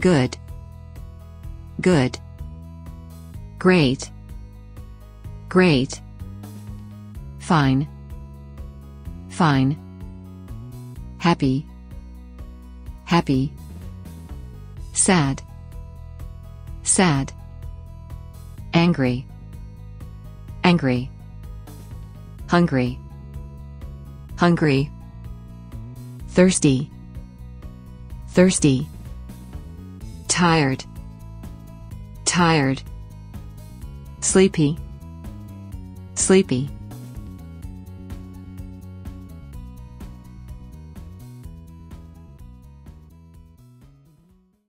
good, good, great, great, fine, fine, happy, happy, sad, sad, angry, angry, hungry, hungry, thirsty, thirsty, tired, tired, sleepy, sleepy,